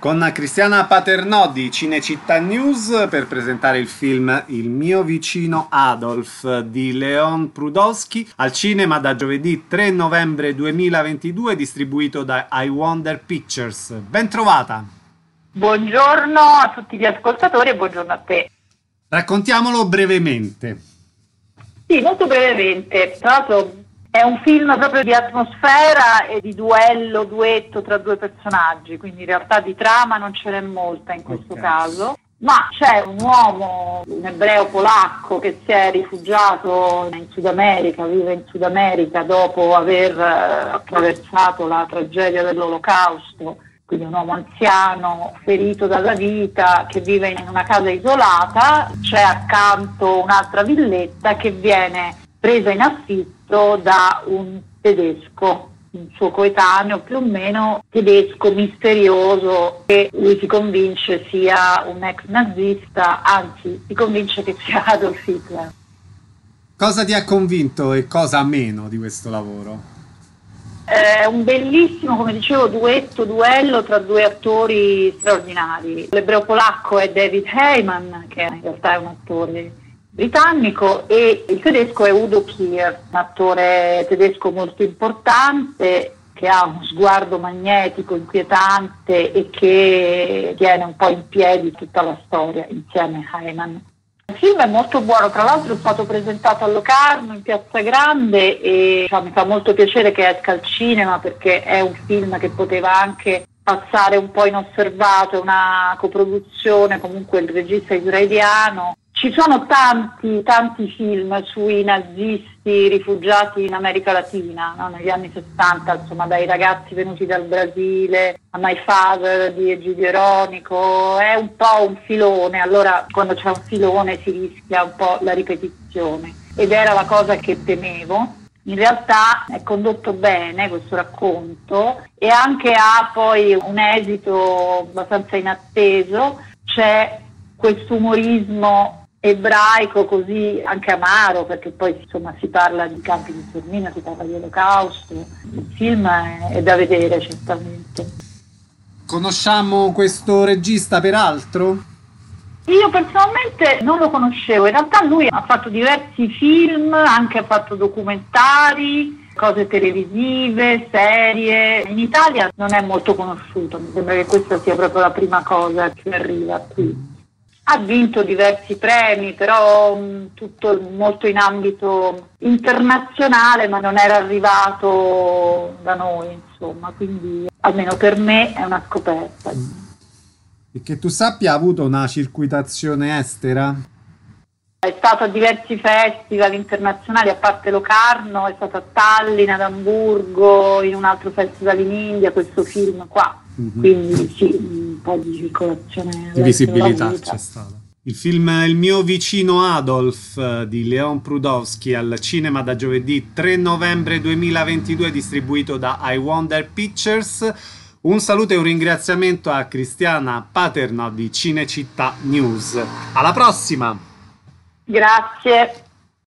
con Cristiana Paternò di Cinecittà News per presentare il film Il mio vicino Adolf di Leon Prudowski al cinema da giovedì 3 novembre 2022 distribuito da I Wonder Pictures. Ben trovata! Buongiorno a tutti gli ascoltatori e buongiorno a te. Raccontiamolo brevemente. Sì, molto brevemente. Tra l'altro è un film proprio di atmosfera e di duello, duetto tra due personaggi, quindi in realtà di trama non ce n'è molta in questo okay. caso. Ma c'è un uomo, un ebreo polacco che si è rifugiato in Sud America, vive in Sud America dopo aver eh, attraversato la tragedia dell'Olocausto, quindi un uomo anziano, ferito dalla vita, che vive in una casa isolata, c'è accanto un'altra villetta che viene presa in affitto da un tedesco, un suo coetaneo più o meno tedesco misterioso che lui si convince sia un ex nazista, anzi si convince che sia Adolf Hitler. Cosa ti ha convinto e cosa meno di questo lavoro? È un bellissimo, come dicevo, duetto, duello tra due attori straordinari. L'ebreo polacco è David Heyman, che in realtà è un attore britannico e il tedesco è Udo Kier, un attore tedesco molto importante che ha uno sguardo magnetico, inquietante e che tiene un po' in piedi tutta la storia insieme a Heiman. Il film è molto buono, tra l'altro è stato presentato a Locarno in Piazza Grande e cioè, mi fa molto piacere che esca al cinema perché è un film che poteva anche passare un po' inosservato, è una coproduzione, comunque il regista israeliano ci sono tanti, tanti film sui nazisti rifugiati in America Latina, no? negli anni 60, insomma, dai ragazzi venuti dal Brasile a My Father di Egidio Ironico, è un po' un filone, allora quando c'è un filone si rischia un po' la ripetizione ed era la cosa che temevo. In realtà è condotto bene questo racconto e anche ha poi un esito abbastanza inatteso, c'è questo umorismo ebraico così anche amaro perché poi insomma si parla di campi di sterminio, si parla di olocausto, il film è, è da vedere certamente. Conosciamo questo regista peraltro? Io personalmente non lo conoscevo, in realtà lui ha fatto diversi film, anche ha fatto documentari, cose televisive, serie. In Italia non è molto conosciuto, mi sembra che questa sia proprio la prima cosa che arriva qui. Ha vinto diversi premi, però mh, mm, tutto molto in ambito internazionale, ma non era arrivato da noi, insomma, quindi almeno per me è una scoperta. E che tu sappia ha avuto una circuitazione estera? È stato a diversi festival internazionali, a parte Locarno, è stato a Tallinn, ad Amburgo, in un altro festival in India, questo film qua. Mm-hmm. Quindi sì, un po' di circolazione. Di visibilità c'è stata. Il film Il mio vicino Adolf eh, di Leon Prudowski al cinema da giovedì 3 novembre 2022 distribuito da I Wonder Pictures. Un saluto e un ringraziamento a Cristiana Paterno di Cinecittà News. Alla prossima! Grazie.